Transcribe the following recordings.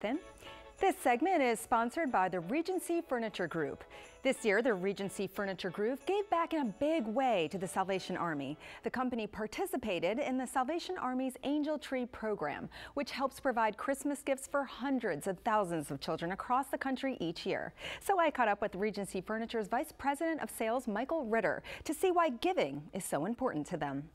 Then, This segment is sponsored by the Regency Furniture Group. This year, the Regency Furniture Group gave back in a big way to the Salvation Army. The company participated in the Salvation Army's Angel Tree program, which helps provide Christmas gifts for hundreds of thousands of children across the country each year. So I caught up with Regency Furniture's Vice President of Sales, Michael Ritter, to see why giving is so important to them.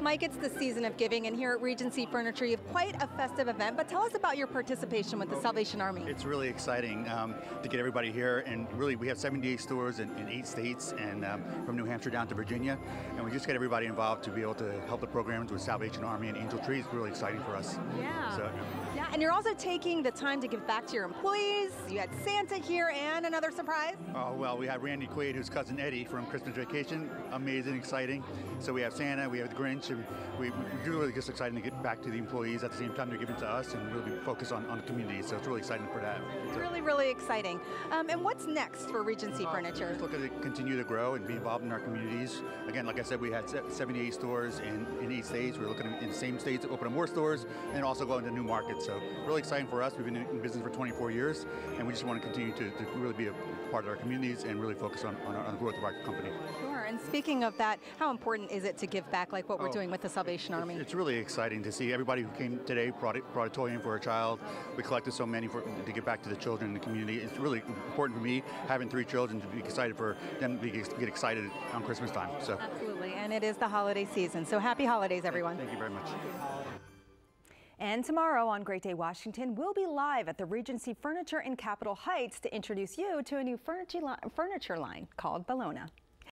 Mike, it's the season of giving, and here at Regency Furniture, you have quite a festive event. But tell us about your participation with the Salvation Army. It's really exciting um, to get everybody here, and really, we have 78 stores in, in eight states, and um, from New Hampshire down to Virginia, and we just get everybody involved to be able to help the programs with Salvation Army and Angel Tree. It's really exciting for us. Yeah. So, yeah, and you're also taking the time to give back to your employees. You had Santa here, and another surprise. oh, well, we have Randy Quaid, who's cousin Eddie from Christmas Vacation. Amazing, exciting. So we have Santa, we have the Grinch, and we, we really just exciting to get back to the employees at the same time they're giving to us and really focus on, on the community. So it's really exciting for that. So- Really, really exciting. Um, and what's next for Regency Uh, Furniture? Just looking to continue to grow and be involved in our communities. Again, like I said, we had 78 stores in, in eight states. We're looking in the same states to open up more stores and also go into new markets. So really exciting for us. We've been in business for 24 years, and we just want to continue to, to really be a part of our communities and really focus on, on, our, on the growth of our company. Sure. And speaking of that, how important is it to give back, like what we're doing with the Salvation It's- Army? It's really exciting to see everybody who came today brought, it, brought a toy in for a child. We collected so many for, to get back to the children in the community. It's really important for me having three children to be excited for them to be, get excited on Christmas time. So Absolutely. And it is the holiday season. So happy holidays, everyone. thank you very much. And tomorrow on Great Day Washington, we'll be live at the Regency Furniture in Capitol Heights to introduce you to a new furniture li- furniture line called Bologna.